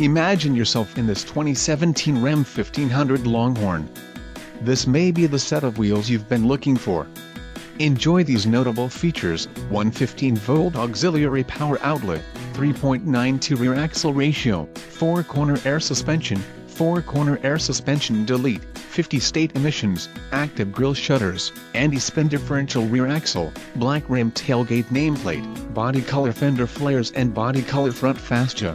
Imagine yourself in this 2017 Ram 1500 Longhorn. This may be the set of wheels you've been looking for. Enjoy these notable features, 115-volt auxiliary power outlet, 3.92 rear axle ratio, 4-corner air suspension, 4-corner air suspension delete, 50 state emissions, active grille shutters, anti-spin differential rear axle, black rim tailgate nameplate, body color fender flares and body color front fascia.